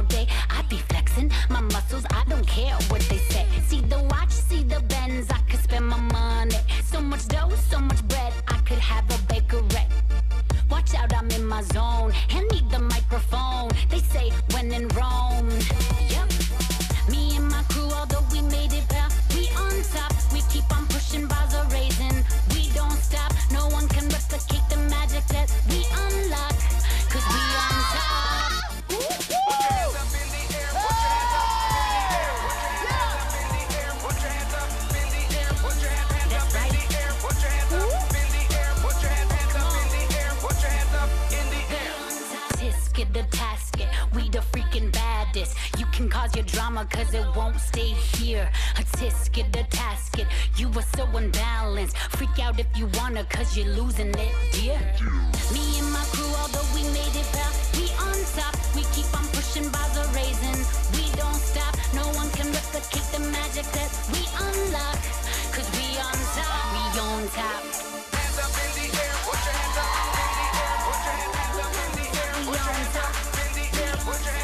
all day. I be flexing my muscles. I don't care what they zone. Hand me cause your drama cause it won't stay here. A the task it. you were so unbalanced. Freak out if you wanna cause you're losing it dear. Me and my crew although we made it pal we on top. We keep on pushing by the raisins. We don't stop. No one can replicate the magic that we unlock. Cause we on top. We on top. Hands up in the air. Put your hands up in the air. Put your hands up in the air. Put your hands up in the air. Put your hands